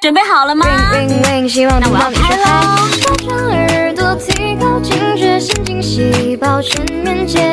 准备好了吗？那我要开喽。耳朵提高警觉，神经细胞全面戒。